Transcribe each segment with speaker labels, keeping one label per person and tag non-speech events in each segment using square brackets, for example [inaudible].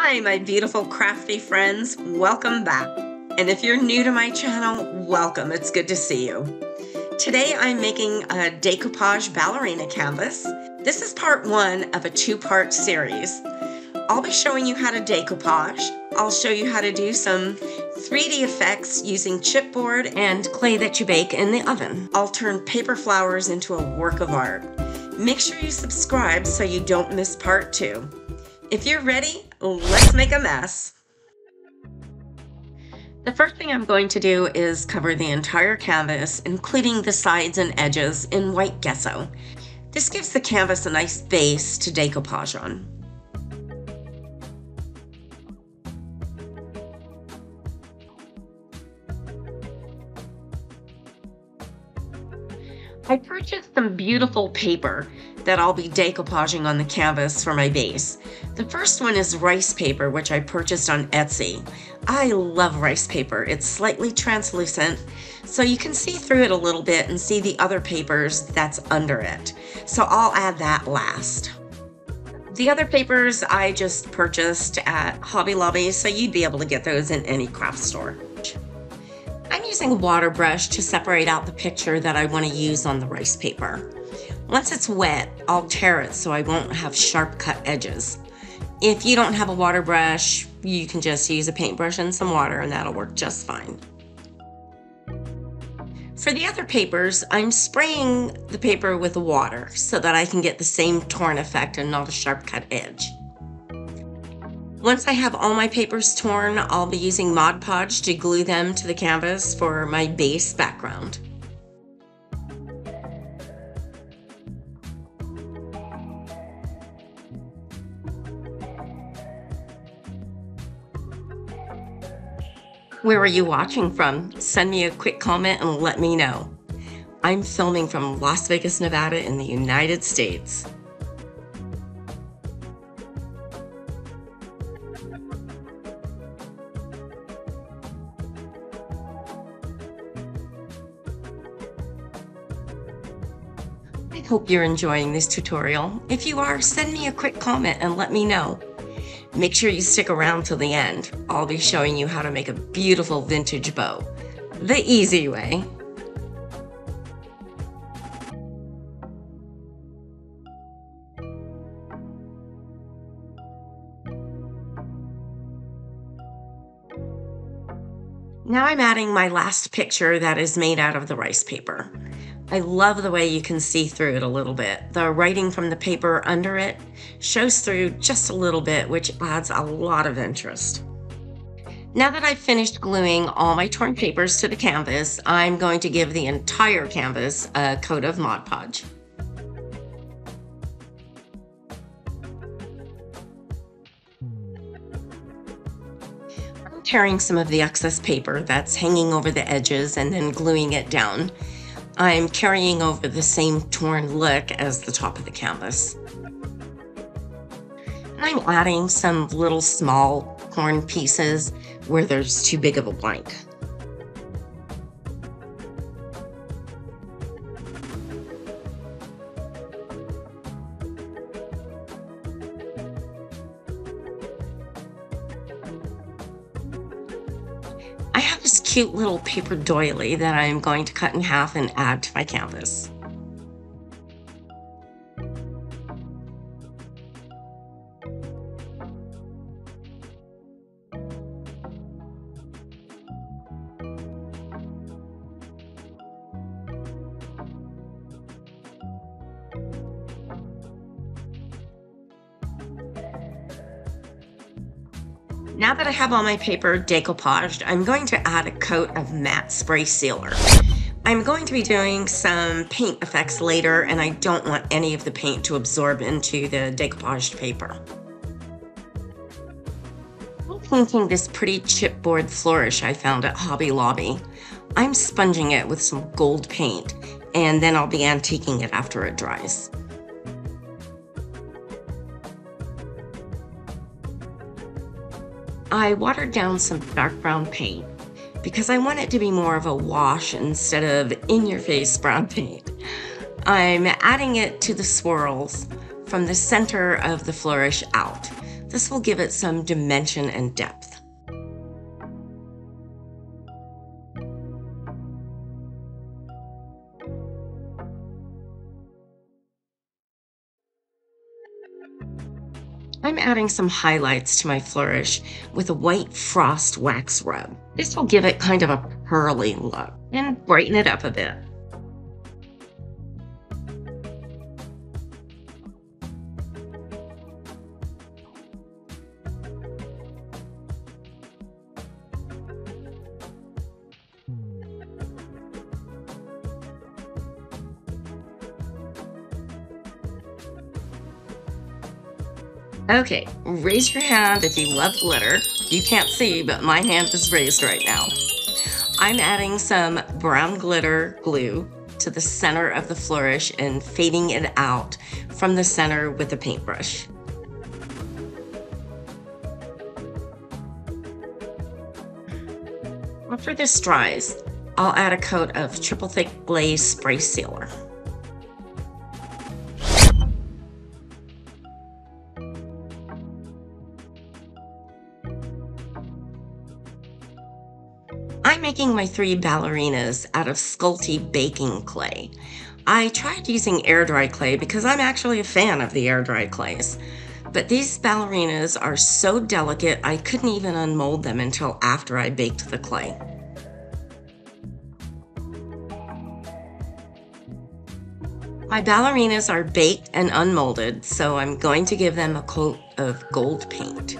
Speaker 1: Hi, my beautiful crafty friends. Welcome back. And if you're new to my channel, welcome. It's good to see you. Today I'm making a decoupage ballerina canvas. This is part one of a two-part series. I'll be showing you how to decoupage. I'll show you how to do some 3D effects using chipboard and clay that you bake in the oven. I'll turn paper flowers into a work of art. Make sure you subscribe so you don't miss part two. If you're ready, let's make a mess. The first thing I'm going to do is cover the entire canvas, including the sides and edges, in white gesso. This gives the canvas a nice base to decoupage on. I purchased some beautiful paper that I'll be decoupaging on the canvas for my base. The first one is rice paper, which I purchased on Etsy. I love rice paper. It's slightly translucent, so you can see through it a little bit and see the other papers that's under it. So I'll add that last. The other papers I just purchased at Hobby Lobby, so you'd be able to get those in any craft store. I'm using a water brush to separate out the picture that I want to use on the rice paper. Once it's wet, I'll tear it so I won't have sharp cut edges. If you don't have a water brush, you can just use a paintbrush and some water and that'll work just fine. For the other papers, I'm spraying the paper with water so that I can get the same torn effect and not a sharp cut edge. Once I have all my papers torn, I'll be using Mod Podge to glue them to the canvas for my base background. Where are you watching from? Send me a quick comment and let me know. I'm filming from Las Vegas, Nevada in the United States. I hope you're enjoying this tutorial. If you are, send me a quick comment and let me know. Make sure you stick around till the end. I'll be showing you how to make a beautiful vintage bow. The easy way. Now I'm adding my last picture that is made out of the rice paper. I love the way you can see through it a little bit. The writing from the paper under it shows through just a little bit, which adds a lot of interest. Now that I've finished gluing all my torn papers to the canvas, I'm going to give the entire canvas a coat of Mod Podge. I'm tearing some of the excess paper that's hanging over the edges and then gluing it down. I'm carrying over the same torn look as the top of the canvas. And I'm adding some little small torn pieces where there's too big of a blank. Cute little paper doily that I'm going to cut in half and add to my canvas. Now that I have all my paper decoupaged, I'm going to add a coat of matte spray sealer. I'm going to be doing some paint effects later and I don't want any of the paint to absorb into the decoupaged paper. I'm painting this pretty chipboard flourish I found at Hobby Lobby. I'm sponging it with some gold paint and then I'll be antiquing it after it dries. I watered down some dark brown paint because I want it to be more of a wash instead of in-your-face brown paint. I'm adding it to the swirls from the center of the flourish out. This will give it some dimension and depth. Adding some highlights to my flourish with a white frost wax rub. This will give it kind of a pearly look and brighten it up a bit. Okay, raise your hand if you love glitter. You can't see, but my hand is raised right now. I'm adding some brown glitter glue to the center of the flourish and fading it out from the center with a paintbrush. After this dries, I'll add a coat of triple thick glaze spray sealer. Making my three ballerinas out of Sculpey baking clay. I tried using air dry clay because I'm actually a fan of the air dry clays. But these ballerinas are so delicate I couldn't even unmold them until after I baked the clay. My ballerinas are baked and unmolded, so I'm going to give them a coat of gold paint.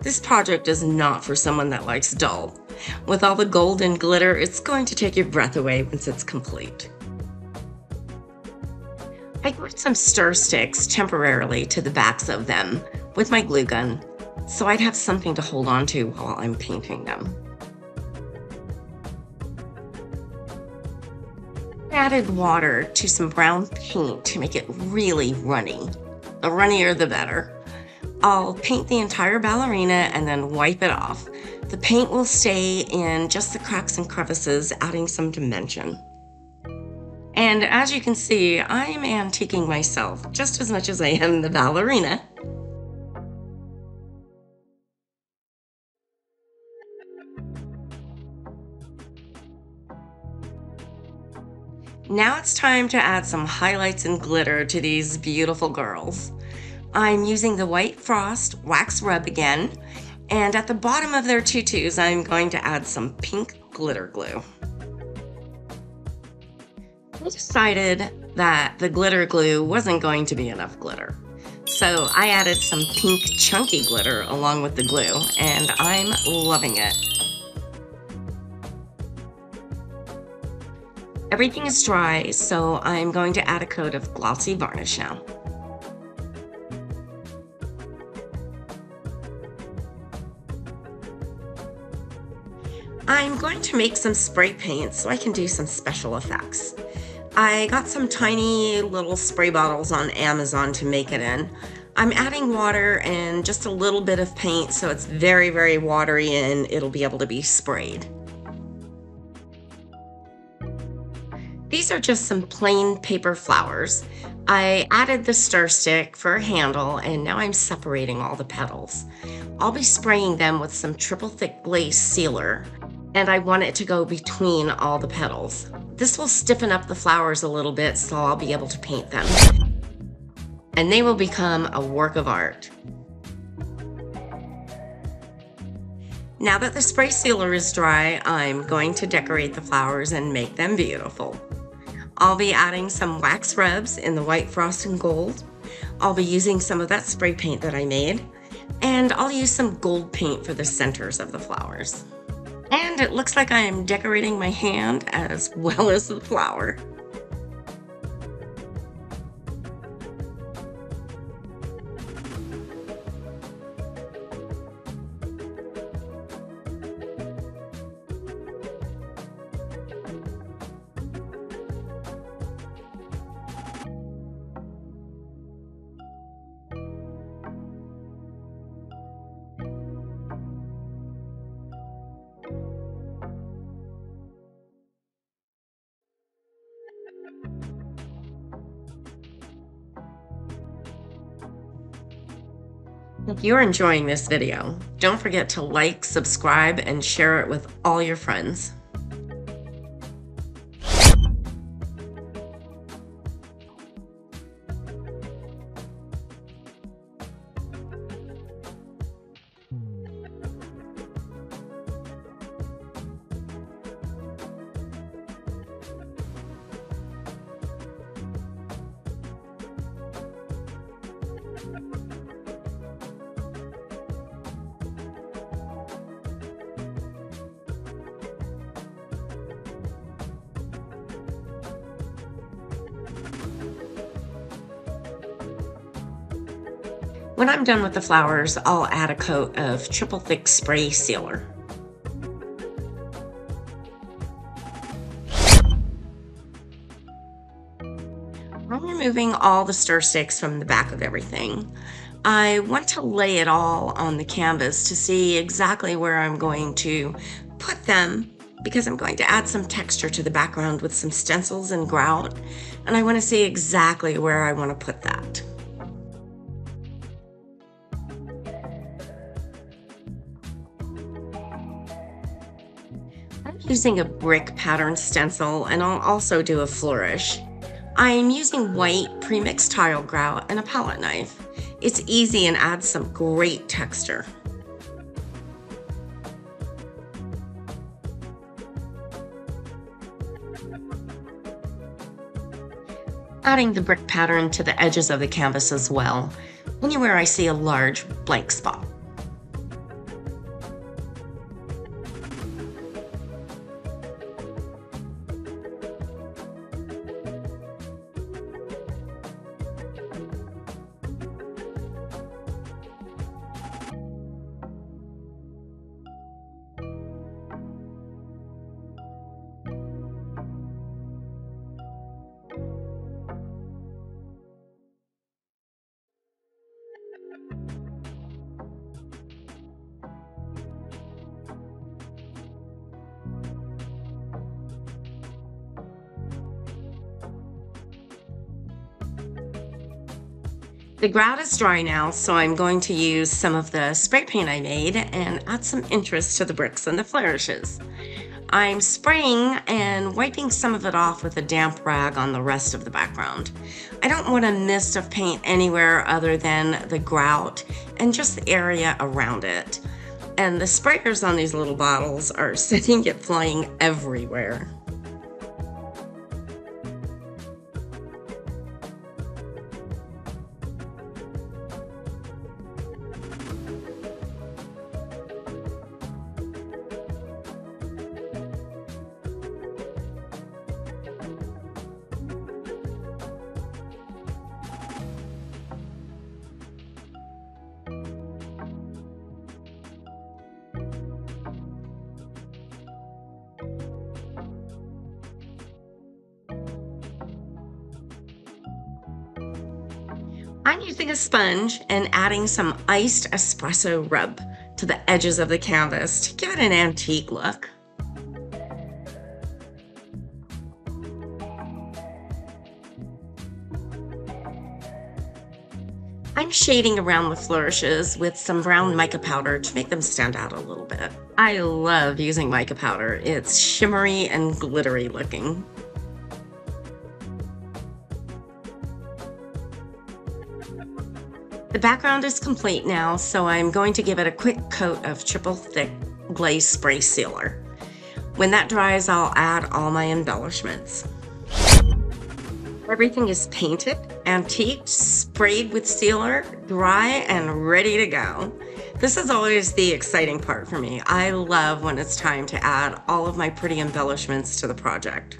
Speaker 1: This project is not for someone that likes dull. With all the gold and glitter, it's going to take your breath away once it's complete. I glued some stir sticks temporarily to the backs of them with my glue gun, so I'd have something to hold on to while I'm painting them. Added water to some brown paint to make it really runny. The runnier the better. I'll paint the entire ballerina and then wipe it off. The paint will stay in just the cracks and crevices, adding some dimension. And as you can see, I'm antiquing myself just as much as I am the ballerina. Now it's time to add some highlights and glitter to these beautiful girls. I'm using the White Frost Wax Rub again, and at the bottom of their tutus, I'm going to add some pink glitter glue. I decided that the glitter glue wasn't going to be enough glitter. So I added some pink chunky glitter along with the glue, and I'm loving it. Everything is dry, so I'm going to add a coat of glossy varnish now. I'm going to make some spray paint so I can do some special effects. I got some tiny little spray bottles on Amazon to make it in. I'm adding water and just a little bit of paint so it's very, very watery and it'll be able to be sprayed. These are just some plain paper flowers. I added the stir stick for a handle and now I'm separating all the petals. I'll be spraying them with some triple thick glaze sealer and I want it to go between all the petals. This will stiffen up the flowers a little bit so I'll be able to paint them. And they will become a work of art. Now that the spray sealer is dry, I'm going to decorate the flowers and make them beautiful. I'll be adding some wax rubs in the white frost and gold. I'll be using some of that spray paint that I made, and I'll use some gold paint for the centers of the flowers. And it looks like I am decorating my hand as well as the flower. If you're enjoying this video, don't forget to like, subscribe, and share it with all your friends. When I'm done with the flowers, I'll add a coat of triple thick spray sealer. I'm removing all the stir sticks from the back of everything. I want to lay it all on the canvas to see exactly where I'm going to put them because I'm going to add some texture to the background with some stencils and grout and I want to see exactly where I want to put that. Using a brick pattern stencil and I'll also do a flourish. I'm using white premixed tile grout and a palette knife. It's easy and adds some great texture. Adding the brick pattern to the edges of the canvas as well, anywhere I see a large blank spot. The grout is dry now, so I'm going to use some of the spray paint I made and add some interest to the bricks and the flourishes. I'm spraying and wiping some of it off with a damp rag on the rest of the background. I don't want a mist of paint anywhere other than the grout and just the area around it. And the sprayers on these little bottles are [laughs] setting it flying everywhere. I'm using a sponge and adding some iced espresso rub to the edges of the canvas to give it an antique look. I'm shading around the flourishes with some brown mica powder to make them stand out a little bit. I love using mica powder. It's shimmery and glittery looking. The background is complete now, so I'm going to give it a quick coat of triple thick glaze spray sealer. When that dries, I'll add all my embellishments. Everything is painted, antiqued, sprayed with sealer, dry, and ready to go. This is always the exciting part for me. I love when it's time to add all of my pretty embellishments to the project.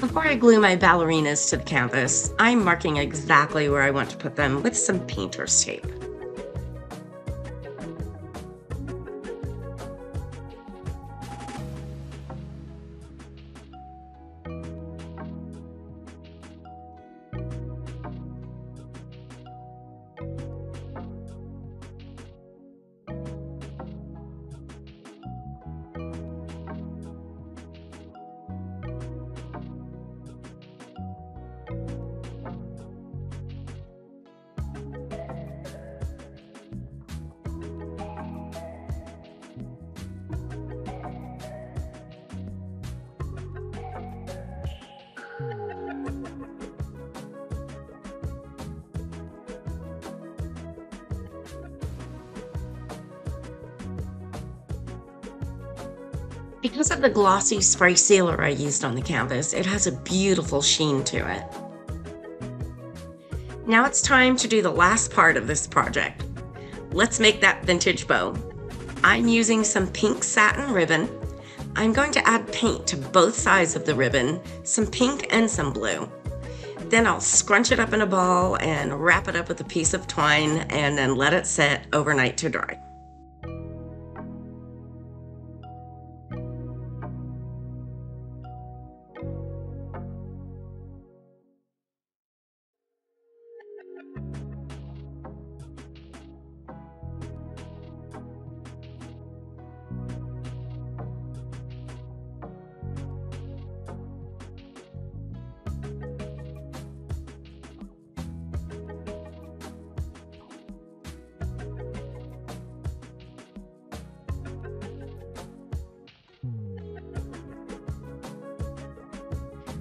Speaker 1: Before I glue my ballerinas to the canvas, I'm marking exactly where I want to put them with some painter's tape. Because of the glossy spray sealer I used on the canvas, it has a beautiful sheen to it. Now it's time to do the last part of this project. Let's make that vintage bow. I'm using some pink satin ribbon. I'm going to add paint to both sides of the ribbon, some pink and some blue. Then I'll scrunch it up in a ball and wrap it up with a piece of twine and then let it set overnight to dry.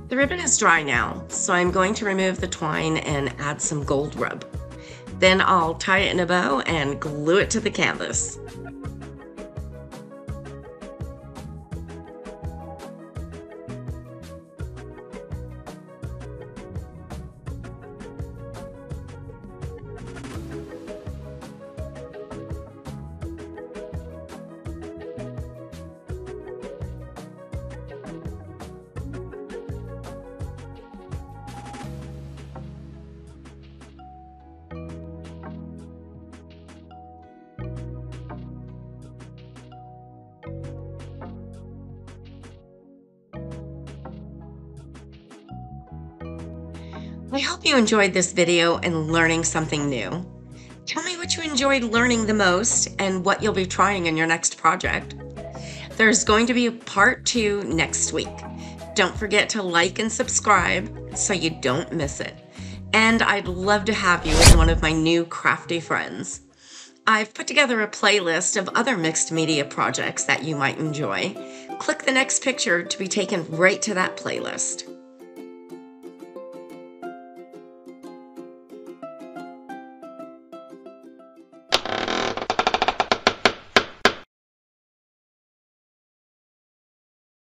Speaker 1: The ribbon is dry now, so I'm going to remove the twine and add some gold rub. Then I'll tie it in a bow and glue it to the canvas. I hope you enjoyed this video and learning something new. Tell me what you enjoyed learning the most and what you'll be trying in your next project. There's going to be a part two next week. Don't forget to like and subscribe so you don't miss it. And I'd love to have you as one of my new crafty friends. I've put together a playlist of other mixed media projects that you might enjoy. Click the next picture to be taken right to that playlist.